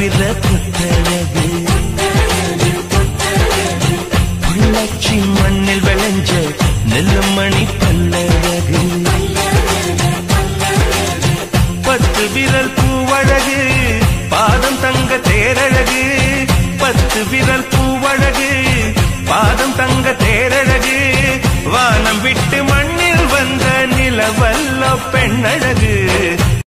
பிறப்புத்தழகு பொள்ளாச்சி மண்ணில் விளைஞ்ச நெல்லுமணி பல்லழகு. பத்து விரல் பூவழகு பாதம் தங்க தேரழகு. பத்து விரல் பூவழகு பாதம் தங்க தேரழகு. வானம் விட்டு மண்ணில் வந்த நிலவல்ல பெண்ணழகு.